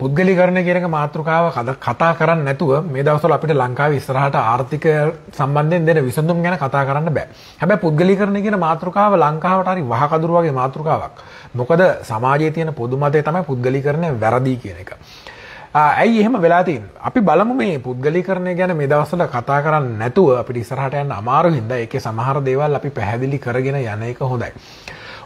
පුද්ගලිකරණය කියන එක මාතෘකාව කද- කතා කරන්න නැතුව මේ දවස්වල අපිට ලංකාවේ ඉස්සරහට ආර්ථිකය සම්බන්ධයෙන් දෙන විසඳුම් ගැන කතා කරන්න බෑ. හැබැයි පුද්ගලිකරණය කියන මාතෘකාව ලංකාවට හරි වහකදුරු වගේ මාතෘකාවක්. මොකද සමාජයේ තියෙන පොදු මතය තමයි පුද්ගලිකරණය වැරදි කියන එක. ආ, ඇයි එහෙම වෙලා තියෙන්නේ? අපි බලමු මේ පුද්ගලිකරණය ගැන මේ දවස්වල කතා කරන්නේ නැතුව අපිට ඉස්සරහට යන්න අමාරු හින්දා ඒකේ සමහර දේවල් අපි පැහැදිලි කරගෙන යන එක හොඳයි.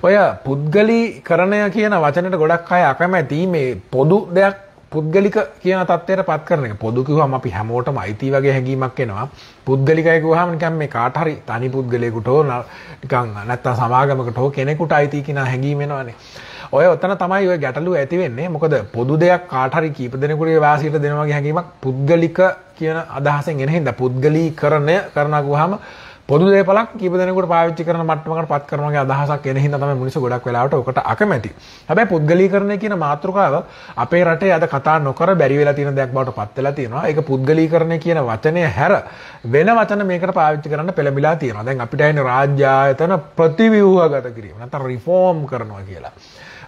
ඔය පුද්ගලීකරණය කියන වචනයට ගොඩක් අය අකමැති මේ පොදු දෙයක් පුද්ගලික කියන තත්ත්වයට පත් කරන එක. පොදු කිව්වම අපි හැමෝටම අයිති වගේ හැඟීමක් එනවා. පුද්ගලිකයි කිව්වහම නිකන් මේ කාට හරි තනි පුද්ගලයෙකුට හෝ න- නිකන් නැත්තම් සමාගමකට හෝ කෙනෙකුට අයිති කියන හැඟීම එනවනේ. ඔය ඔතන තමයි ඔය ගැටලුව ඇති වෙන්නේ. මොකද පොදු දෙයක් කාට හරි කීප දෙනෙකුගේ වාසියට දෙනවා වගේ හැඟීමක් පුද්ගලික කියන අදහසෙන් එන හින්දා පුද්ගලීකරණය කරනවා කිව්වහම පොදු දේපලක් කීප දෙනෙකුට පාවිච්චි කරන මට්ටමකට පත් කරනවාගේ අදහසක් එන හින්දා තමයි මිනිස්සු ගොඩක් වෙලාවට ඔකට අකමැති. හැබැයි පුද්ගලීකරණය කියන මාතෘකාව අපේ රටේ අද කතා නොකර බැරි වෙලා තියෙන දෙයක් බවට පත් වෙලා තියෙනවා. ඒක පුද්ගලීකරණය කියන වචනය හැර වෙන වචන මේකට පාවිච්චි කරන්න පෙළඹිලා තියෙනවා. දැන් අපිට එන්නේ රාජ්‍ය ආයතන ප්‍රතිව්‍යුහගත කිරීම. නැත්නම් රිෆෝම් කරනවා කියලා.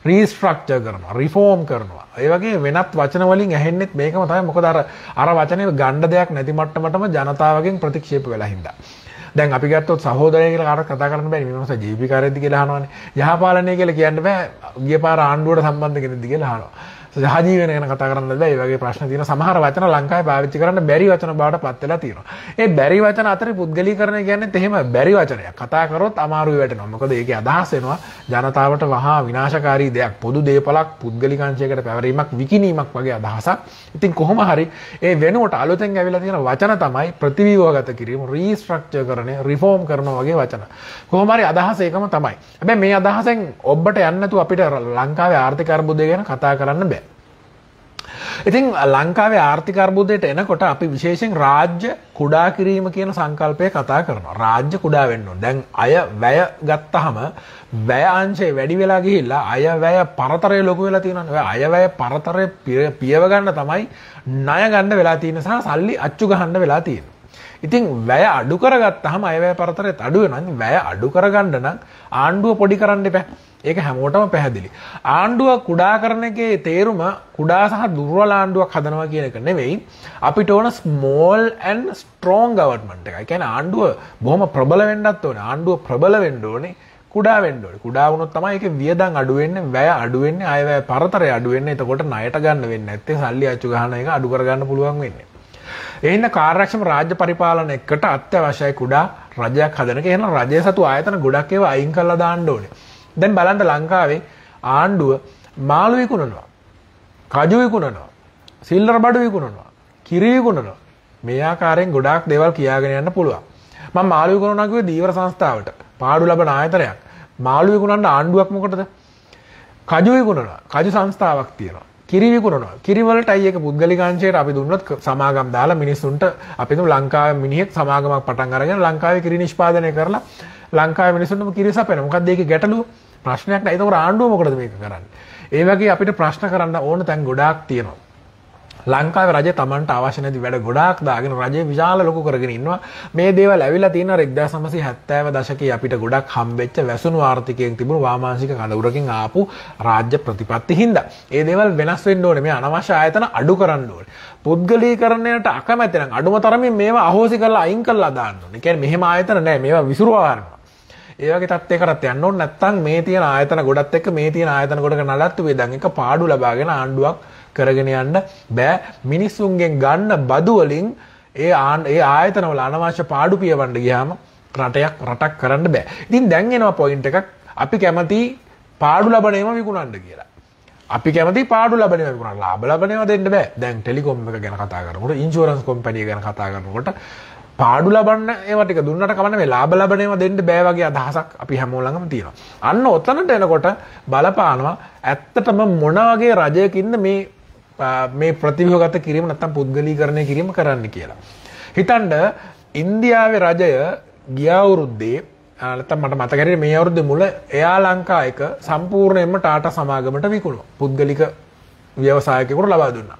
රීස්ට්‍රක්චර් කරනවා රිෆෝම් කරනවා ඒ වගේ වෙනත් වචන වලින් ඇහෙන්නෙත් මේකම තමයි මොකද අර අර වචනේ ගණ්ඩ දෙයක් නැති මට්ටමටම ජනතාවගෙන් ප්‍රතික්ෂේප වෙලා හින්දා දැන් අපි ගත්තොත් සහෝදරය කියලා කාටවත් කතා කරන්න බැරි මේ මොකද ජීවි කාර්යයේදී කියලා අහනවානේ. යහපාලනය කියලා කියන්න බෑ. ගිය පාර ආණ්ඩුවට සම්බන්ධ කෙනෙක්ද කියලා අහනවා. සහජීවන ගැන කතා කරන්න බෑ. ඒ වගේ ප්‍රශ්න තියෙන සමහර වචන ලංකාවේ පාවිච්චි කරන්න බැරි වචන බවට පත් වෙලා තියෙනවා. ඒ බැරි වචන අතරේ පුද්ගලීකරණය කියන්නේ එහෙම බැරි වචනයක්. කතා කරොත් අමාරුයි වැටෙනවා. මොකද ඒකේ අදහස් වෙනවා ජනතාවට වහා විනාශකාරී දෙයක් පොදු දේපලක් පුද්ගලිකංශයකට පැවරීමක් විකිණීමක් වගේ අදහසක්. ඉතින් කොහොම හරි ඒ වෙනුවට අලුතෙන් ඇවිල්ලා තියෙන වචන තමයි ප්‍රතිව්‍යුහගත කිරීම රීස්ට්‍රක්චර් කරන රිෆෝම් කරනවා වගේ වචන. කොහොම හරි අදහස ඒකම තමයි. හැබැයි මේ අදහසෙන් ඔබට යන්න නැතුව අපිට ලංකාවේ ආර්ථික අර්බුදය ගැන කතා කරන්න බෑ. ඉතින් ලංකාවේ ආර්ථික අර්බුදයට එනකොට අපි විශේෂයෙන් රාජ්‍ය කුඩා කිරීම කියන සංකල්පය කතා කරනවා. රාජ්‍ය කුඩා වෙන්න ඕන. දැන් අය වැය ගත්තාම වැය අංශය වැඩි වෙලා ගිහිල්ලා අය වැය පරතරය ලොකු වෙලා තියෙනවා. ඔය අය වැය පරතරය පිය- පියව ගන්න තමයි ණය ගන්න වෙලා තියෙන සහ සල්ලි අච්චු ගහන්න වෙලා තියෙන්නේ. ඉතින් වැය අඩු කරගත්තාම අයවැය පරතරයත් අඩු වෙනවා. ඉතින් වැය අඩු කරගන්න නම් ආණ්ඩුව පොඩි කරන්න එපා. ඒක හැමෝටම පැහැදිලි. ආණ්ඩුව කුඩා කරන එකේ තේරුම කුඩා සහ දුර්වල ආණ්ඩුවක් හදනවා කියන එක නෙවෙයි. අපිට ඕන ස්මෝල් ඇන්ඩ් ස්ට්‍රෝං ගවර්න්මන්ට් එකයි. කියන්නේ ආණ්ඩුව බොහොම ප්‍රබල වෙන්නත් ඕනේ. ආණ්ඩුව ප්‍රබල වෙන්න ඕනේ. කුඩා වෙන්න ඕනේ. කුඩා වුණොත් තමයි ඒකේ වියදම් අඩු වෙන්නේ, වැය අඩු වෙන්නේ, අයවැය පරතරය අඩු වෙන්නේ. එතකොට ණයට ගන්න වෙන්නේ නැත්තේ සල්ලි අච්චු ගන්න එක අඩු කරගන්න පුළුවන් වෙන්නේ. එහින්න කාර්යක්ෂම රාජ්‍ය පරිපාලනයකට අත්‍යවශ්‍යයි කුඩා රජයක් හදන එක. එහෙනම් රජය සතු ආයතන ගොඩක් ඒවා අයින් කරලා දාන්න ඕනේ. දැන් බලන්න ලංකාවේ ආණ්ඩුව මාළු විකුණනවා. කජු විකුණනවා. සිල්ලර බඩු විකුණනවා. කිරි විකුණනවා. මේ ආකාරයෙන් ගොඩාක් දේවල් කියාගෙන යන්න පුළුවන්. මම මාළු විකුණනවා කිව්වේ දීවර සංස්ථාවට. පාඩු ලබන ආයතනයක්. මාළු විකුණන්න ආණ්ඩුවක් මොකටද? කජු විකුණනවා. කජු සංස්ථාවක් තියෙනවා. කිරි විකුණනවා. කිරි වලට අයි එක පුද්ගලිකාංශයට අපි දුන්නොත් ක- සමාගම් දාලා මිනිස්සුන්ට අපි තුමු ලංකාවේ මිනිහෙක් සමාගමක් පටන් අරගෙන ලංකාවේ කිරි නිෂ්පාදනය කරලා ලංකාවේ මිනිස්සුන්ටම කිරි සපයන. මොකක්ද ඒකේ ගැටලුව? ප්‍රශ්නයක් නෑ. ඒතකොට ආණ්ඩුව මොකටද මේක කරන්නේ? ඒ වගේ අපිට ප්‍රශ්න කරන්න ඕන තැන් ගොඩාක් තියෙනවා. ලංකාවේ රජය තමන්ට අවශ්‍ය නැති වැඩ ගොඩාක් දාගෙන රජය විශාල ලොකු කරගෙන ඉන්නවා මේ දේවල් ඇවිල්ලා තියෙන 1970 දශකයේ අපිට ගොඩක් හම්බෙච්ච වැසුණු ආර්ථිකයෙන් තිබුණු වාමාංශික කඳවුරකින් ආපු රාජ්‍ය ප්‍රතිපත්ති හින්දා ඒ දේවල් වෙනස් වෙන්න ඕනේ මේ අනවශ්‍ය ආයතන අඩු කරන්න ඕනේ පුද්ගලීකරණයට අකමැති නම් අඩුම තරමින් මේවා අහෝසි කරලා අයින් කරලා දාන්න ඕනේ. ඒ කියන්නේ මෙහෙම ආයතන නැහැ මේවා විසිරුවා ගන්නවා. ඒ වගේ තත්ත්වයකටත් යන්න ඕනේ නැත්නම් මේ තියෙන ආයතන ගොඩත් එක්ක මේ තියෙන ආයතන ගොඩක නඩත්තු වේදන් එක පාඩු ලබාගෙන ආණ්ඩුවක් කරගෙන යන්න බෑ මිනිස්සුන්ගෙන් ගන්න බදු වලින් ඒ ආන් ඒ ආයතනවල අනවශ්‍ය පාඩු පියවන්න ගියාම රටයක් රටක් කරන්න බෑ. ඉතින් දැන් එනවා පොයින්ට් එකක් අපි කැමති පාඩු ලබන ඒවා විකුණන්න කියලා. අපි කැමති පාඩු ලබන ඒවා විකුණන්න. ලාභ ලබන ඒවා දෙන්න බෑ. දැන් ටෙලිකොම් එක ගැන කතා කරනකොට ඉන්ෂුරන්ස් කම්පැනි ගැන කතා කරනකොට පාඩු ලබන්න ඒවා ටික දුන්නට කමන්න මේ ලාභ ලබන ඒවා දෙන්න බෑ වගේ අදහසක් අපි හැමෝම ළඟම තියෙනවා. අන්න ඔතනට එනකොට බලපානවා ඇත්තටම මොන වගේ රජයකින්ද මේ ආ, මේ ප්‍රතිව්‍යුහගත කිරීම නැත්තම් පුද්ගලීකරණය කිරීම කරන්න කියලා. හිතන්න ඉන්දියාවේ රජය ගිය අවුරුද්දේ ආ, නැත්තම් මට මතක හරියට මේ අවුරුද්දේ මුල එයා ලංකා එක සම්පූර්ණයෙන්ම ටාටා සමාගමට විකුණුවා. පුද්ගලික ව්‍යවසායකයෙකුට ලබා දුන්නා.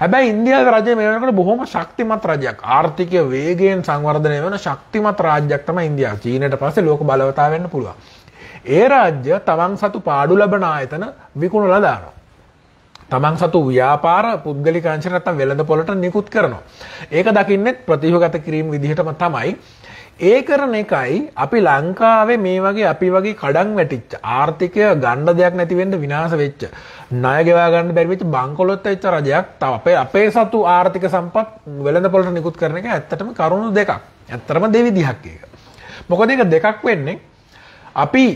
හැබැයි ඉන්දියාවේ රජය මේ වෙනකොට බොහොම ශක්තිමත් රජයක්. ආර්ථිකය වේගයෙන් සංවර්ධනය වෙන ශක්තිමත් රාජ්‍යයක් තමයි ඉන්දියාව. චීනයට පස්සේ ලෝක බලවතා වෙන්න පුළුවන්. ඒ රාජ්‍ය තමන් සතු පාඩු ලබන ආයතන විකුණලා දානවා. තමන් සතු ව්‍යාපාර පුද්ගලික අංශ නැත්තම් වෙළඳ පොළට නිකුත් කරනවා. ඒක දකින්නෙත් ප්‍රතිවගත කිරීම විදිහටම තමයි ඒ කරන එකයි අපි ලංකාවේ මේ වගේ අපි වගේ කඩන් වැටිච්ච ආර්ථිකය ගණ්ඩ දෙයක් නැතිවෙන්න විනාස වෙච්ච ණය ගෙවා ගන්න බැරි වෙච්ච බංකොලොත් වෙච්ච රජයක් තව අපේ අපේ සතු ආර්ථික සම්පත් වෙළඳ පොළට නිකුත් කරන එක ඇත්තටම කරුණු දෙකක්. ඇත්තටම දෙවිදිහක් ඒක. මොකද ඒක දෙකක් වෙන්නේ අපි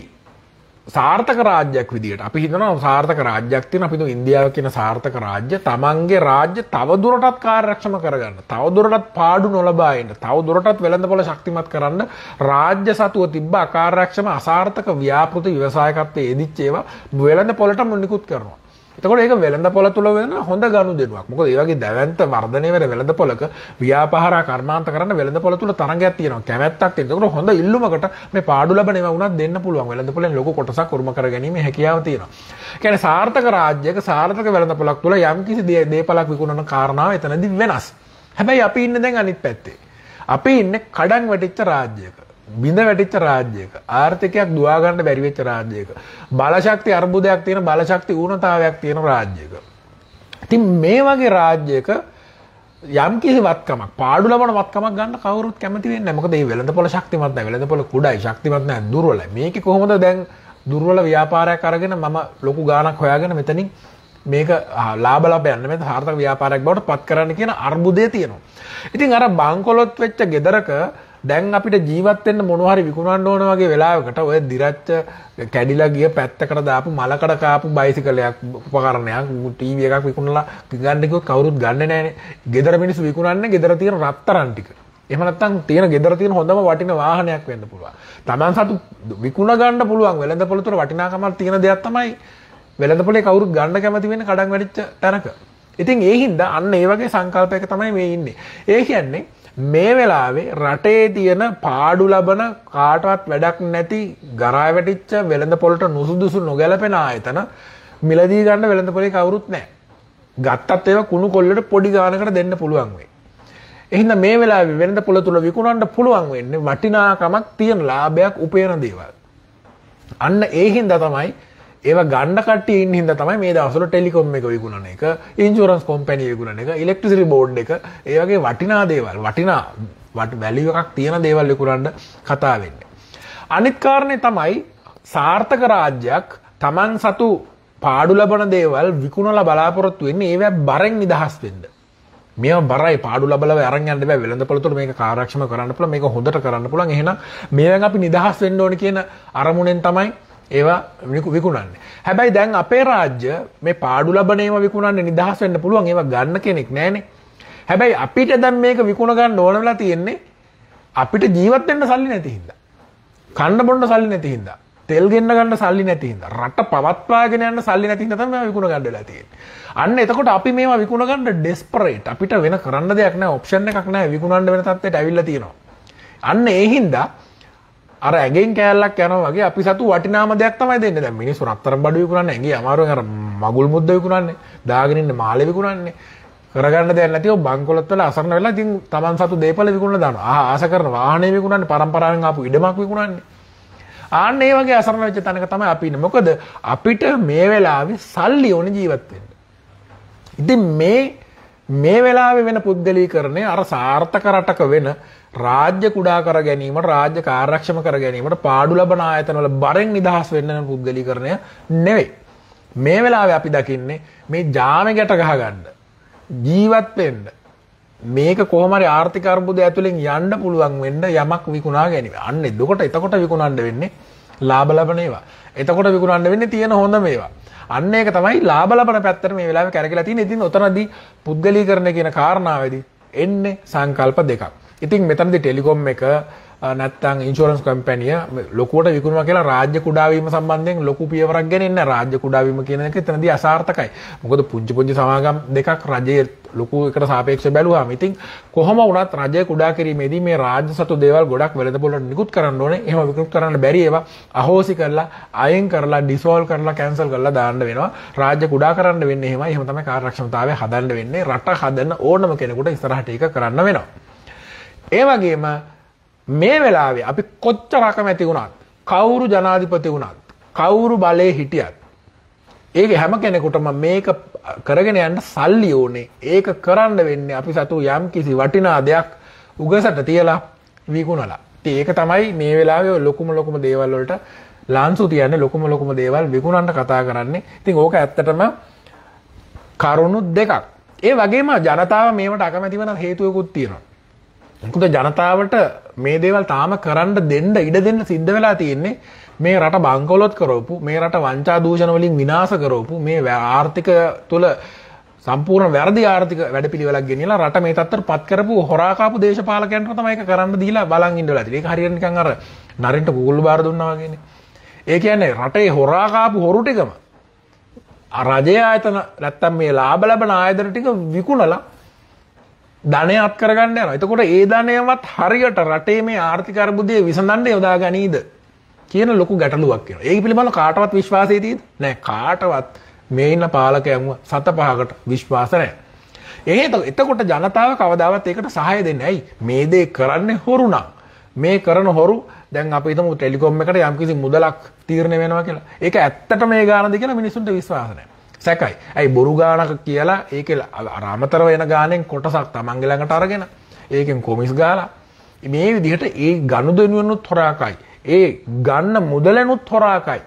සාර්ථක රාජ්‍යයක් විදිට අපි හිතනවා සාර්ථක රාජ්‍යයක් තියෙන අපි ඉන්දියාව කියන සාර්ථක රාජ්‍ය තමන්ගේ රාජ්‍ය තවදුරටත් කාර්යක්ෂම කරගන්න තවදුරටත් පාඩු නොලබායින්න තවදුරටත් වෙළඳපොළ ශක්තිමත් කරන්න රාජ්‍ය සතුව තිබ්බ අකාර්යක්ෂම අසාර්ථක ව්‍යාපෘති ව්‍යවසායකත්වයේ යෙදිච්ච ඒවා වෙළඳ පොළට මුනිකුත් කරනවා. එතකොට ඒක වෙළඳ පොළ තුල වෙන හොඳ ගනුදෙනුවක්. මොකද ඒ වගේ දැවැන්ත වර්ධනය වෙන වෙළඳ පොළක ව්‍යාපාර කර්මාන්ත කරන්න වෙළඳ පොළ තුල තරඟයක් තියෙනවා. කැමැත්තක් තියෙනවා. ඒකට හොඳ ඉල්ලුමකට මේ පාඩු ලබන ඒවා වුණත් දෙන්න පුළුවන්. වෙළඳ පොළෙන් ලොකු කොටසක් උරුම කර ගැනීම හැකියාව තියෙනවා. ඒ කියන්නේ සාර්ථක රාජ්‍යයක සාර්ථක වෙළඳ පොළක් තුල යම්කිසි දේපලක් විකුණන කාරණාව එතනදී වෙනස්. හැබැයි අපි ඉන්නේ දැන් අනිත් පැත්තේ. අපි ඉන්නේ කඩන් වැටිච්ච රාජ්‍යයක. බිඳ වැටිච්ච රාජ්‍යයක ආර්ථිකයක් දුවාගන්න බැරිවෙච්ච රාජ්‍යයක බලශක්ති අර්බුදයක් තියෙන බලශක්ති ඌනතාවයක් තියෙන රාජ්‍යයක. ඉතින් මේ වගේ රාජ්‍යයක යම් කිසි වත්කමක් පාඩු ලබන වත්කමක් ගන්න කවුරුත් කැමති වෙන්නේ නැහැ. මොකද මේ වෙළඳපොළ ශක්තිමත් නැහැ. වෙළඳපොළ කුඩයි ශක්තිමත් නැහැ දුර්වලයි. මේකේ කොහොමද දැන් දුර්වල ව්‍යාපාරයක් අරගෙන මම ලොකු ගාණක් හොයාගෙන මෙතනින් මේක ලාභ ලාභ යන්න මේ සාර්ථක ව්‍යාපාරයක් බවට පත් කරන්න කියන අර්බුදය තියෙනවා. ඉතින් අර බංකොලොත් වෙච්ච ගෙදරක දැන් අපිට ජීවත් වෙන්න මොනවා හරි විකුණන්න ඕන වගේ වෙලාවකට ඔය දිරච්ච කැඩිලා ගිය පැත්තකට දාපු මලකඩ කාපු බයිසිකලයක් උපකරණයක් ටීවී එකක් විකුණලා ගන්න කිව්වොත් කවුරුත් ගන්නෙ නැහැනේ. ගෙදර මිනිස්සු විකුණන්නේ ගෙදර තියෙන රත්තරන් ටික. එහෙම නැත්නම් තියෙන ගෙදර තියෙන හොඳම වටින වාහනයක් වෙන්න පුළුවන්. Taman සතු විකුණ ගන්න පුළුවන් වෙළඳපොළ තුර වටිනාකමක් තියෙන දෙයක් තමයි වෙළඳපොලේ කවුරුත් ගන්න කැමති වෙන්නේ කඩන් වැඩිච්ච තැනක. ඉතින් ඒ හින්දා අන්න ඒ වගේ සංකල්පයක තමයි මේ ඉන්නේ. ඒ කියන්නේ මේ වෙලාවේ රටේ තියෙන පාඩු ලබන කාටවත් වැඩක් නැති ගරා වැටිච්ච වෙළඳ පොළට නුසුදුසු නොගැලපෙන ආයතන මිලදී ගන්න වෙළඳ පොලේ කවුරුත් නැහැ. ගත්තත් ඒවා කුණු කොල්ලට පොඩි ගානකට දෙන්න පුළුවන් වෙයි. එහෙනම් මේ වෙලාවේ වෙළඳ පොළ තුල විකුණන්න පුළුවන් වෙන්නේ වටිනාකමක් තියෙන ලාභයක් උපයන දේවල්. අන්න ඒ හින්දා තමයි ඒව ගන්න කට්ටිය ඉන්න හින්දා තමයි මේ දවස්වල ටෙලිකොම් එක විකුණන එක, ඉන්ෂුරන්ස් කම්පැනි විකුණන එක, ඉලෙක්ට්‍රිසිටි බෝඩ් එක, ඒ වගේ වටිනා දේවල්, වටිනා වැලියු එකක් තියෙන දේවල් විකුණන්න කතා වෙන්නේ. අනිත් කාරණේ තමයි සාර්ථක රාජ්‍යයක් Taman සතු පාඩු ලබන දේවල් විකුණලා බලාපොරොත්තු වෙන්නේ ඒවැ බරෙන් නිදහස් වෙන්න. මේ බරයි. පාඩු ලබලව අරන් යන්න බෑ. වෙළඳපොළ තුළ මේක කාර්යක්ෂම කරන්න පුළුවන්. මේක හොඳට කරන්න පුළුවන්. එහෙනම් මේවෙන් අපි නිදහස් වෙන්න ඕනේ කියන අරමුණෙන් තමයි ඒවා විකුණන්නේ. හැබැයි දැන් අපේ රාජ්‍ය මේ පාඩු ලබන ඒවා විකුණන්න නිදහස් වෙන්න පුළුවන් ඒවා ගන්න කෙනෙක් නැහනේ. හැබැයි අපිට දැන් මේක විකුණ ගන්න ඕන වෙලා තියෙන්නේ අපිට ජීවත් වෙන්න සල්ලි නැති හින්දා. කන්න බොන්න සල්ලි නැති හින්දා. තෙල් ගෙන්න ගන්න සල්ලි නැති හින්දා. රට පවත්වාගෙන යන්න සල්ලි නැති හින්දා තමයි විකුණ ගන්න වෙලා තියෙන්නේ. අන්න එතකොට අපි මේවා විකුණ ගන්න ඩෙස්පරේට්. අපිට වෙන කරන්න දෙයක් නැහැ. ඔප්ෂන් එකක් නැහැ. විකුණන්න වෙන තත්ත්වයට ඇවිල්ලා තියෙනවා. අන්න ඒ හින්දා අර ඇගෙන් කෑල්ලක් යනවා වගේ අපි සතු වටිනාම දෙයක් තමයි දෙන්නේ. දැන් මිනිස්සු රත්තරන් බඩු විකුණන්නේ ඇඟේ අමාරුවෙන් අර මගුල් මුද්ද විකුණන්නේ, දාගෙන ඉන්න මාළේ විකුණන්නේ. කරගන්න දෙයක් නැතිව බංකොලොත් වල අසරණ වෙලා ඉතින් Taman සතු දේපල විකුණලා දානවා. ආ ආස කරන වාහනේ විකුණන්නේ, පරම්පරාවෙන් ආපු ඉඩමක් විකුණන්නේ. ආන්න ඒ වගේ අසරණ වෙච්ච තැනක තමයි අපි ඉන්නේ. මොකද අපිට මේ වෙලාවේ සල්ලි ඕනේ ජීවත් වෙන්න. ඉතින් මේ මේ වෙලාවේ වෙන පුද්ගලීකරණය අර සාර්ථක රටක වෙන රාජ්‍ය කුඩා කර ගැනීමට රාජ්‍ය කාර්යක්ෂම කර ගැනීමට පාඩු ලබන ආයතනවල බරෙන් නිදහස් වෙන්න පුද්ගලීකරණය නෙවෙයි. මේ වෙලාවේ අපි දකින්නේ මේ ජාම ගැට ගහගන්න ජීවත් වෙන්න මේක කොහොම හරි ආර්ථික අර්බුදය ඇතුලෙන් යන්න පුළුවන් වෙන්න යමක් විකුණා ගැනීම. අන්න එතකොට එතකොට විකුණන්න වෙන්නේ ලාභ ලබන ඒවා. එතකොට විකුණන්න වෙන්නේ තියෙන හොඳ මේවා. අන්න ඒක තමයි ලාභ ලබන පැත්තට මේ වෙලාවේ කරකලා තියෙන්නේ. ඉතින් උතනදී පුද්ගලීකරණය කියන කාරණාවේදී එන්නේ සංකල්ප දෙකක්. ඉතින් මෙතනදි ටෙලිකොම් එක නැත්තං ඉන්ශෝරන්ස් කම්පැනිය ලොකුවට විකුණුව කියලා රාජ්‍ය කුඩාවීම සම්බන්ධයෙන් ලොකු පියවරක් ගෙන රාජ්‍ය කුඩාවීම කියන එක එතනදී අසාර්ථකයි. මොකද පුංචි පුංචි සමාගම් දෙකක් රජයේ ලොකු එකට සාපේක්ෂව බැලුවාම ඉතින් කොහොම වුණත් රජය කුඩා කිරීමේදී මේ රාජ්‍ය සතු දේවල් ගොඩක් වෙළඳපොළට නිකුත් කරන්න ඕනේ. එහෙම විකුණු කරන්න බැරි ඒවා අහෝසි කරලා අයින් කරලා ඩිසෝල් කරලා කැන්සල් කරලා දාන්න වෙනවා. රාජ්‍ය කුඩා කරන්න වෙන්නේ එහෙමයි. එහෙම තමයි කාර්යක්ෂමතාවය හදන්න වෙන්නේ. රට හදන්න ඕනම කෙනෙකුට ඉස්සරහට ඒක කරන්න වෙනවා. ඒ වගේම මේ වෙලාවේ අපි කොච්චර අකමැති වුණත් කවුරු ජනාධිපති වුණත් කවුරු බලේ හිටියත් ඒක හැම කෙනෙකුටම මේක කරගෙන යන්න සල්ලි ඕනේ. ඒක කරන්න වෙන්නේ අපි සතු යම් කිසි වටිනා දෙයක් උගසට තියලා විකුණලා. ඒක තමයි මේ වෙලාවේ ලොකුම ලොකුම දේවල් වලට ලාන්සු තියන්නේ ලොකුම ලොකුම දේවල් විකුණන්න කතා කරන්නේ. ඉතින් ඕක ඇත්තටම කරුණු දෙකක්. ඒ වගේම ජනතාව මේවට අකමැති වෙන හේතුවකුත් තියෙනවා. මොකද ජනතාවට මේ දේවල් තාම කරන්න දෙන්න ඉඩ දෙන්න සිද්ධ වෙලා තියෙන්නේ මේ රට බංකොලොත් කරෝපු මේ රට වංචා දූෂණ වලින් විනාශ කරෝපු මේ ආර්ථික තුල සම්පූර්ණ වැරදි ආර්ථික වැඩපිළිවෙලක් ගෙනියලා රට මේ තත්ත්වයට පත් කරපු හොරාකාපු දේශපාලකයන්ට තමයි ඒක කරන්න දීලා බලන් ඉඳලා තියෙන්නේ. ඒක හරියට නිකන් අර නරින්ට කුකුල්ලු බාර දුන්නා වගේනේ. ඒ කියන්නේ රටේ හොරාකාපු හොරු ටිකම රජය ආයතන නැත්තම් මේ ලාභ ලබන ආයතන ටික විකුණලා ධනය අත් කරගන්න යනවා. එතකොට ඒ ධනයවත් හරියට රටේ මේ ආර්ථික අර්බුදය විසඳන්න යොදා ගනීද කියන ලොකු ගැටලුවක් වෙනවා. ඒක පිළිබඳව කාටවත් විශ්වාසය තියෙද? නැහැ. කාටවත් මේ ඉන්න පාලකයන්ව සත පහකට විශ්වාස නැහැ. එහෙනම් එතකොට ජනතාව කවදාවත් ඒකට සහාය දෙන්නේ ඇයි? මේ දේ කරන්නේ හොරු නම්. මේ කරන හොරු දැන් අපි හිතමු ටෙලිකොම් එකට යම්කිසි මුදලක් තීරණය වෙනවා කියලා. ඒක ඇත්තට මේ ගානද කියලා මිනිස්සුන්ට විශ්වාස නැහැ. සැකයි. ඇයි බොරු ගානක කියලා ඒකේ අරාමතර වෙන ගානෙන් කොටසක් තමන්ගේ ළඟට අරගෙන ඒකෙන් කොමිස් ගාලා මේ විදිහට ඒ ගනුදෙනුවනුත් හොරාකයි. ඒ ගන්න මුදලනුත් හොරාකයි.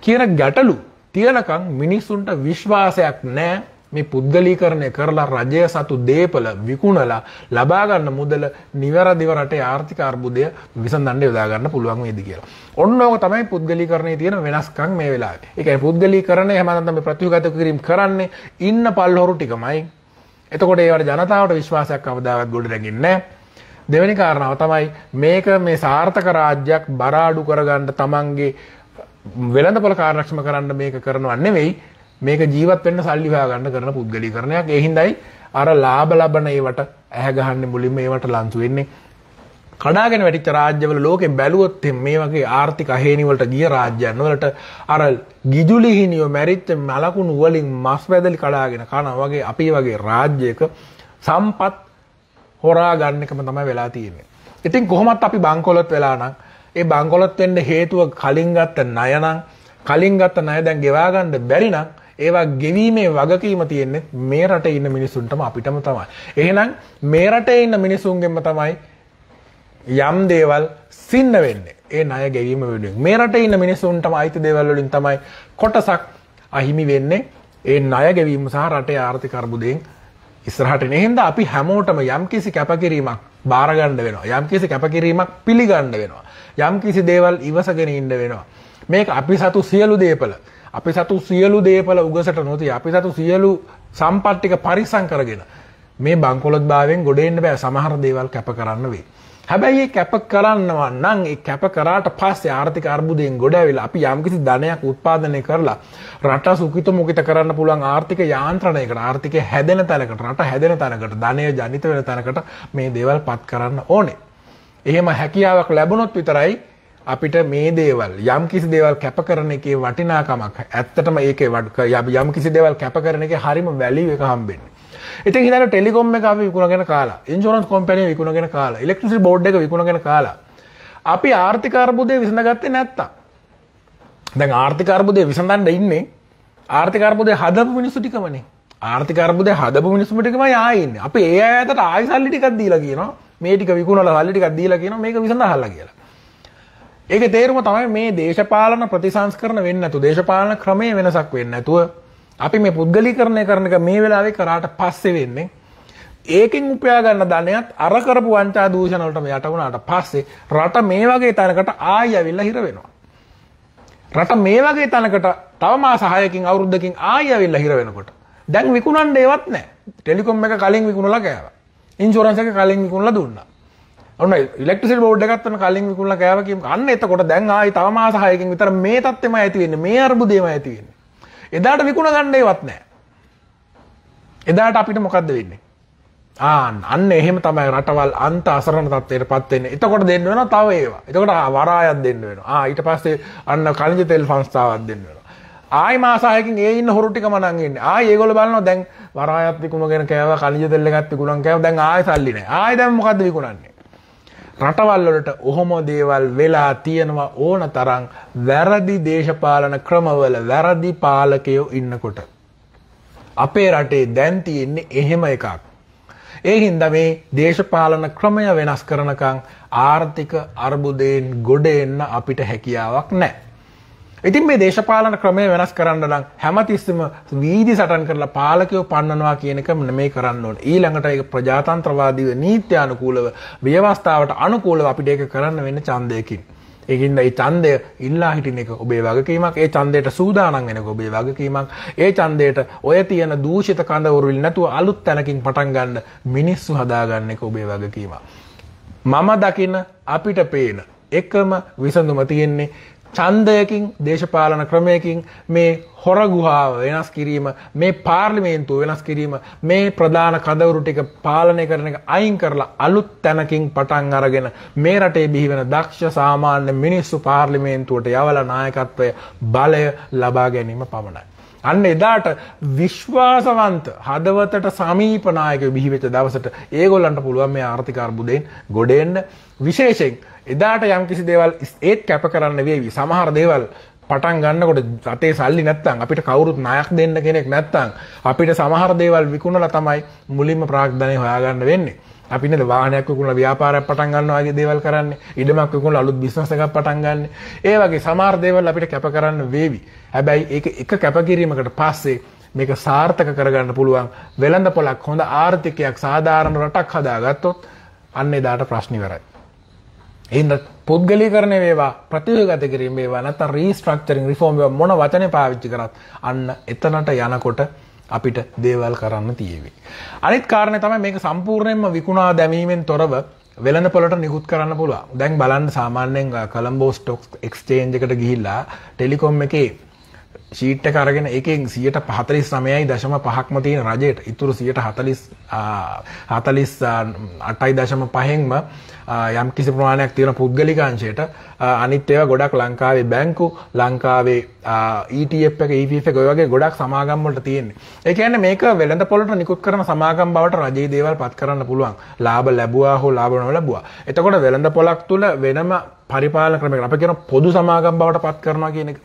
කියන ගැටලු තියනකං මිනිස්සුන්ට විශ්වාසයක් නෑ මේ පුද්ගලීකරණය කරලා රජය සතු දේපල විකුණලා ලබාගන්න මුදල නිවැරදිව රටේ ආර්ථික අර්බුදය විසඳන්න යොදාගන්න පුළුවන් වේද කියලා. ඔන්න ඕක තමයි පුද්ගලීකරණයේ තියෙන වෙනස්කම් මේ වෙලාවේ. ඒ කියන්නේ පුද්ගලීකරණය හැමදාම තමයි ප්‍රතිගත කිරීම කරන්නේ ඉන්න පල්හොරු ටිකමයි. එතකොට ඒවට ජනතාවට විශ්වාසයක් අවදාවත් ගොඩ නැගින්නේ නැහැ. දෙවැනි කාරණාව තමයි මේක මේ සාර්ථක රාජ්‍යයක් බරාඩු කරගන්න තමන්ගේ වෙළඳපොළ කාර්යක්ෂම කරන්න මේක කරනවා නෙවෙයි මේක ජීවත් වෙන්න සල්ලි හොයාගන්න කරන පුද්ගලීකරණයක්. ඒ හින්දායි අර ලාභ ලබන ඒවට ඇහැ ගහන්නේ මුලින්ම ඒවට ලංචු වෙන්නේ. කඩාගෙන වැටිච්ච රාජ්‍යවල ලෝකෙ බැලුවොත් මේ වගේ ආර්ථික අහේනි වලට ගිය රාජ්‍යයන් වලට අර ගිජුලිහිනියෝ මැරිච්ච මලකුණු වලින් මස් වැදලි කඩාගෙන කනවා වගේ අපි වගේ රාජ්‍යයක සම්පත් හොරා ගන්න එකම තමයි වෙලා තියෙන්නේ. ඉතින් කොහොමත් අපි බංකොලොත් වෙලා නම් ඒ බංකොලොත් වෙන්න හේතුව කලින් ගත්ත ණය නම් කලින් ගත්ත ණය දැන් ගෙවා ගන්න බැරි නම් ඒවා ගෙවීමේ වගකීම තියෙන්නේ මේ රටේ ඉන්න මිනිසුන්ටම අපිටම තමයි. එහෙනම් මේ රටේ ඉන්න මිනිසුන්ගෙන්ම තමයි යම් දේවල් සින්න වෙන්නේ. ඒ ණය ගෙවීම වෙනුවෙන්. මේ රටේ ඉන්න මිනිසුන්ටම අයිති දේවල් වලින් තමයි කොටසක් අහිමි වෙන්නේ. ඒ ණය ගෙවීම සහ රටේ ආර්ථික අර්බුදයෙන් ඉස්සරහට එන හින්දා අපි හැමෝටම යම්කිසි කැපකිරීමක් බාර ගන්න වෙනවා. යම්කිසි කැපකිරීමක් පිළිගන්න වෙනවා. යම්කිසි දේවල් ඉවසගෙන ඉන්න වෙනවා. මේක අපි සතු සියලු දේපල අපි සතු සියලු දේපල උගසට නොතිය අපි සතු සියලු සම්පට්ටික පරිසං කරගෙන මේ බංකොලොත් භාවයෙන් ගොඩ එන්න බෑ සමහර දේවල් කැප කරන්න වේ. හැබැයි ඒ කැප කරන්නවා නම් ඒ කැප කරාට පස්සේ ආර්ථික අර්බුදයෙන් ගොඩ ඇවිල්ලා අපි යම්කිසි ධනයක් උත්පාදනය කරලා රට සුඛිත මුඛිත කරන්න පුළුවන් ආර්ථික යාන්ත්‍රණයකට ආර්ථිකය හැදෙන තැනකට රට හැදෙන තැනකට ධනය ජනිත වෙන තැනකට මේ දේවල් පත් කරන්න ඕනේ. එහෙම හැකියාවක් ලැබුණොත් විතරයි අපිට මේ දේවල් යම් කිසි දේවල් කැප කරන එකේ වටිනාකමක් ඇත්තටම ඒකේ යම් කිසි දේවල් කැප කරන එකේ හරිම වැලියු එක හම්බෙන්නේ. ඉතින් හිතන්න ටෙලිකොම් එක අපි විකුණගෙන කාලා, ඉන්ෂුරන්ස් කම්පැනි විකුණගෙන කාලා, ඉලෙක්ට්‍රිසිටි බෝඩ් එක විකුණගෙන කාලා. අපි ආර්ථික අර්බුදය විසඳගත්තේ නැත්තම්. දැන් ආර්ථික අර්බුදය විසඳන්න ඉන්නේ ආර්ථික අර්බුදය හදපු මිනිස්සු ටිකමනේ. ආර්ථික අර්බුදය හදපු මිනිස්සු ටිකමයි ආයේ ඉන්නේ. අපි ඒ අයකට ආයි සල්ලි ටිකක් දීලා කියනවා. මේ ටික විකුණලා සල්ලි ටිකක් දීලා කියනවා මේක විසඳහල්ලා කියලා. ඒක තේරුම තමයි මේ දේශපාලන ප්‍රතිසංස්කරණ වෙන්නේ නැතු දේශපාලන ක්‍රමයේ වෙනසක් වෙන්නේ නැතුව අපි මේ පුද්ගලීකරණය කරන එක මේ වෙලාවේ කරාට පස්සේ වෙන්නේ ඒකෙන් උපයා ගන්න ධනයත් අර කරපු වංචා දූෂණ වලටම යට වුණාට පස්සේ රට මේ වගේ තැනකට ආයෙ ඇවිල්ලා හිර වෙනවා. රට මේ වගේ තැනකට තව මාස 6කින් අවුරුද්දකින් ආයෙ ඇවිල්ලා හිර වෙනකොට දැන් විකුණන්න ඒවත් නැහැ. ටෙලිකොම් එක කලින් විකුණලා කෑවා. ඉන්ෂුරන්ස් එක කලින් විකුණලා දුන්නා. ඔන්න ඉලෙක්ට්‍රිසිටි බෝඩ් එකත් වෙන කලින් විකුණලා කෑවා කියමු. අන්න එතකොට දැන් ආයි තව මාස 6කින් විතර මේ තත්ත්වෙම ඇති වෙන්නේ. මේ අර්බුදේම ඇති වෙන්නේ. එදාට විකුණ ගන්න ඒවත් නැහැ. එදාට අපිට මොකද්ද වෙන්නේ? ආන්න අන්න එහෙම තමයි රටවල් අන්ත අසරණ තත්ත්වයට පත් වෙන්නේ. එතකොට දෙන්න වෙනවා තව ඒවා. එතකොට වරායක් දෙන්න වෙනවා. ආ ඊට පස්සේ අන්න කලින්ජ තෙල් සංස්ථාවක් දෙන්න වෙනවා. ආයි මාස 6කින් ඒ ඉන්න හොරු ටිකම නං ඉන්නේ. ආයි ඒගොල්ලෝ බලනවා දැන් වරායක් විකුණගෙන කෑවා කලින්ජ තෙල් එකත් විකුණන් කෑවා. දැන් ආයි සල්ලි නැහැ. ආයි දැන් මොකද්ද විකුණන්නේ? රටවල්වලට ඔහොම දේවල් වෙලා තියෙනවා ඕන තරම් වැරදි දේශපාලන ක්‍රමවල වැරදි පාලකයෝ ඉන්නකොට. අපේ රටේ දැන් තියෙන්නේ එහෙම එකක්. ඒ හින්දා මේ දේශපාලන ක්‍රමය වෙනස් කරනකම් ආර්ථික අර්බුදයෙන් ගොඩ එන්න අපිට හැකියාවක් නැහැ. ඉතින් මේ දේශපාලන ක්‍රමය වෙනස් කරන්න නම් හැමතිස්සෙම වීදි සටන් කරලා පාලකයෝ පන්නනවා කියන එක නෙමෙයි කරන්න ඕනේ. ඊළඟට ඒක ප්‍රජාතන්ත්‍රවාදීව නීත්‍යානුකූලව ව්‍යවස්ථාවට අනුකූලව අපිට ඒක කරන්න වෙන්නේ ඡන්දයකින්. ඒකින්ද ඒ ඡන්දය ඉල්ලා හිටින එක ඔබේ වගකීමක්. ඒ ඡන්දයට සූදානම් වෙන එක ඔබේ වගකීමක්. ඒ ඡන්දයට ඔය තියෙන දූෂිත කඳවුරුල් නැතුව අලුත් තැනකින් පටන් ගන්න මිනිස්සු හදාගන්න එක ඔබේ වගකීමක්. මම දකින අපිට පේන එකම විසඳුම තියෙන්නේ ඡන්දයකින් දේශපාලන ක්‍රමයකින් මේ හොර ගුහාව වෙනස් කිරීම මේ පාර්ලිමේන්තුව වෙනස් කිරීම මේ ප්‍රධාන කදවුරු ටික පාලනය කරන එක අයින් කරලා අලුත් තැනකින් පටන් අරගෙන මේ රටේ බිහිවෙන දක්ෂ සාමාන්‍ය මිනිස්සු පාර්ලිමේන්තුවට යවලා නායකත්වය බලය ලබා ගැනීම පමණයි. අන්න එදාට විශ්වාසවන්ත හදවතට සමීප නායකයෝ බිහිවෙච්ච දවසට ඒගොල්ලන්ට පුළුවන් මේ ආර්ථික අර්බුදයෙන් ගොඩ එන්න විශේෂයෙන් එදාට යම්කිසි දේවල් ඒත් කැප කරන්න වේවි. සමහර දේවල් පටන් ගන්නකොට රටේ සල්ලි නැත්තම් අපිට කවුරුත් ණයක් දෙන්න කෙනෙක් නැත්තම් අපිට සමහර දේවල් විකුණලා තමයි මුලින්ම ප්‍රාග්ධනය හොයාගන්න වෙන්නේ. අපි නේද වාහනයක් විකුණලා ව්‍යාපාරයක් පටන් ගන්නවා වගේ දේවල් කරන්නේ. ඉඩමක් විකුණලා අලුත් බිස්නස් එකක් පටන් ගන්න. ඒ වගේ සමහර දේවල් අපිට කැප කරන්න වේවි. හැබැයි ඒක එක කැපකිරීමකට පස්සේ මේක සාර්ථක කරගන්න පුළුවන් වෙළඳ පොලක් හොඳ ආර්ථිකයක් සාධාරණ රටක් හදාගත්තොත් අන්න එදාට ප්‍රශ්න ඉවරයි. එහෙනම් පුද්ගලීකරණය වේවා ප්‍රතිවගත කිරීම වේවා නැත්නම් රීස්ට්‍රක්චරින් රිෆෝම් වේවා මොන වචනේ පාවිච්චි කරත් අන්න එතනට යනකොට අපිට දේවල් කරන්න තියෙවි. අනිත් කාරණේ තමයි මේක සම්පූර්ණයෙන්ම විකුණා දැමීමෙන් තොරව වෙළඳ පොළට නිකුත් කරන්න පුළුවන්. දැන් බලන්න සාමාන්‍යයෙන් කොලම්බෝ ස්ටොක් එක්ස්චේන්ජ් එකට ගිහිල්ලා ටෙලිකොම් එකේ ශීට් එක අරගෙන එකෙන් 149යි දශම පහක්ම තියෙන රජයට ඉතුරු 148යි දශම පහෙන්ම යම් කිසි ප්‍රමාණයක් තියෙන පුද්ගලික අංශයට අනිත් ඒවා ගොඩක් ලංකාවේ බැංකු ලංකාවේ ETF එක EPF එක ඔය වගේ ගොඩක් සමාගම් වලට තියෙන්නේ. ඒ කියන්නේ මේක වෙළඳ පොළට නිකුත් කරන සමාගම් බවට රජයේ දේවල් පත් කරන්න පුළුවන්. ලාභ ලැබුවා හෝ ලාභ නොලැබුවා. එතකොට වෙළඳ පොලක් තුල වෙනම පරිපාලන ක්‍රමයකට අපි කියන පොදු සමාගම් බවට පත් කරනවා කියන එක.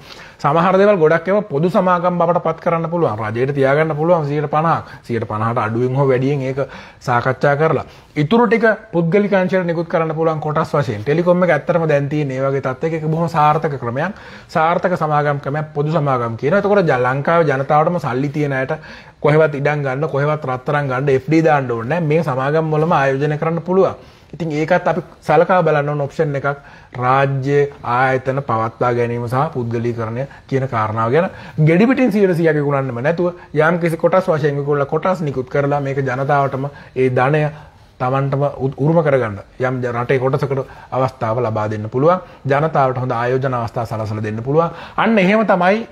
සමහර දේවල් ගොඩක් ඒවා පොදු සමාගම් බවට පත් කරන්න පුළුවන්. රජයට තියාගන්න පුළුවන් 150ක්. 150ට අඩුවෙන් හෝ වැඩියෙන් ඒක සාකච්ඡා කරලා. ඉතුරු ටික පුද්ගලික අංශයට නිකුත් කරන්න පුළුවන් කොටස් වශයෙන්. ටෙලිකොම් එක ඇත්තටම දැන් තියෙන ඒ වගේ තත්ත්වයක ඒක බොහොම සාර්ථක ක්‍රමයක්. සාර්ථක සමාගම් ක්‍රමයක් පොදු සමාගම් කියනවා. එතකොට ලංකාවේ ජනතාවටම සල්ලි තියෙන අයට කොහෙවත් ඉඩම් ගන්න කොහෙවත් රත්තරන් ගන්න FD දාන්න ඕනේ නැහැ. මේ සමාගම් වලම ආයෝජනය කරන්න පුළුවන්. ඉතින් ඒකත් අපි සලකා බලන්න ඕන ඔප්ෂන් එකක්. රාජ්‍ය ආයතන පවත්වා ගැනීම සහ පුද්ගලීකරණය කියන කාරණාව ගැන. ගෙඩි පිටින් 100ක් විකුණන්නෙම නැතුව යම් කිසි කොටස් වශයෙන් විකුණලා කොටස් නිකුත් කරලා මේක ජනතාවටම ඒ ධනය තමන්ටම උරුම කරගන්න. යම් රටේ කොටසකට අවස්ථාව ලබා දෙන්න පුළුවන්. ජනතාවට හොඳ ආයෝජන අවස්ථා සලසලා දෙන්න පුළුවන්. අන්න එහෙම තමයි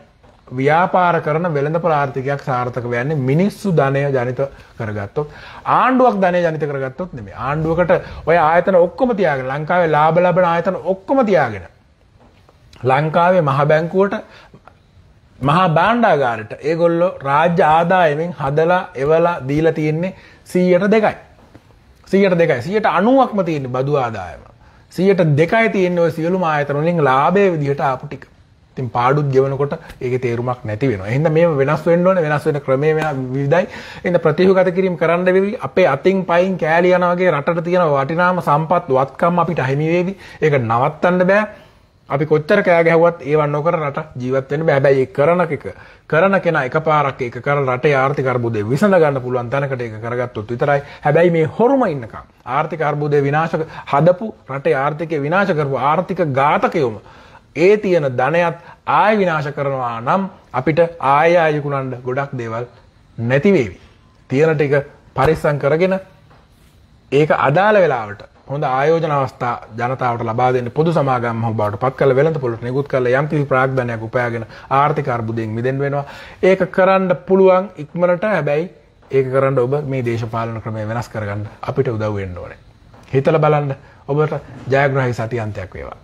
ව්‍යාපාර කරන වෙළඳපොළ ආර්ථිකයක් සාර්ථක වෙන්නේ මිනිස්සු ධනය ජනිත කරගත්තොත් ආණ්ඩුවක් ධනය ජනිත කරගත්තොත් නෙමෙයි. ආණ්ඩුවකට ඔය ආයතන ඔක්කොම තියාගෙන ලංකාවේ ලාභ ලබන ආයතන ඔක්කොම තියාගෙන. ලංකාවේ මහ බැංකුවට මහා භාණ්ඩාගාරයට ඒගොල්ලෝ රාජ්‍ය ආදායමෙන් හදලා එවලා දීලා තියෙන්නේ 100ට දෙකයි. 100ට දෙකයි. 100ට 90ක්ම තියෙන්නේ බදු ආදායම. 100ට දෙකයි තියෙන්නේ ඔය සියලුම ආයතන වලින් ලාභයේ විදිහට ආපු ටික. ඉතින් පාඩුත් ගෙවනකොට ඒකේ තේරුමක් නැති වෙනවා. එහෙනම් මේව වෙනස් වෙන්න ඕනේ. වෙනස් වෙන ක්‍රමය වෙන විවිධයි. එහෙනම් ප්‍රතිහුගත කිරීම කරන්න වෙවි. අපේ අතින් පයින් කෑලි යනවා වගේ රටට තියෙන වටිනාම සම්පත් වත්කම් අපිට අහිමි වේවි. ඒක නවත්තන්න බෑ. අපි කොච්චර කෑ ගැහුවත් ඒව නොකර රට ජීවත් වෙන්න බෑ. හැබැයි ඒ කරන එක කරන කෙනා එකපාරක් ඒක කරලා රටේ ආර්ථික අර්බුදේ විසඳ ගන්න පුළුවන් තැනකට ඒක කරගත්තොත් විතරයි. හැබැයි මේ හොරුම ඉන්නකම් ආර්ථික අර්බුදේ විනාශ හදපු රටේ ආර්ථිකය විනාශ කරපු ආර්ථික ඝාතකයොම ඒ තියෙන ධනයත් ආය විනාශ කරනවා නම් අපිට ආය ආයකුණන්ඩ ගොඩක් දේවල් නැතිවේවි. තියෙන ටික පරිස්සං කරගෙන ඒක අදාළ වෙලාවට හොඳ ආයෝජන අවස්ථා ජනතාවට ලබා දෙන්න පොදු සමාගම් හෝ බවට පත් කළ වෙළඳ පොළට නිකුත් කළ යම් කිසි ප්‍රාග්ධනයක් උපයාගෙන ආර්ථික අර්බුදයෙන් මිදෙන්න වෙනවා. ඒක කරන්න පුළුවන් ඉක්මනට හැබැයි ඒක කරන්න ඔබ මේ දේශපාලන ක්‍රමය වෙනස් කරගන්න අපිට උදව් වෙන්න ඕනේ. හිතලා බලන්න ඔබට ජයග්‍රහී සතියන්තයක් වේවා.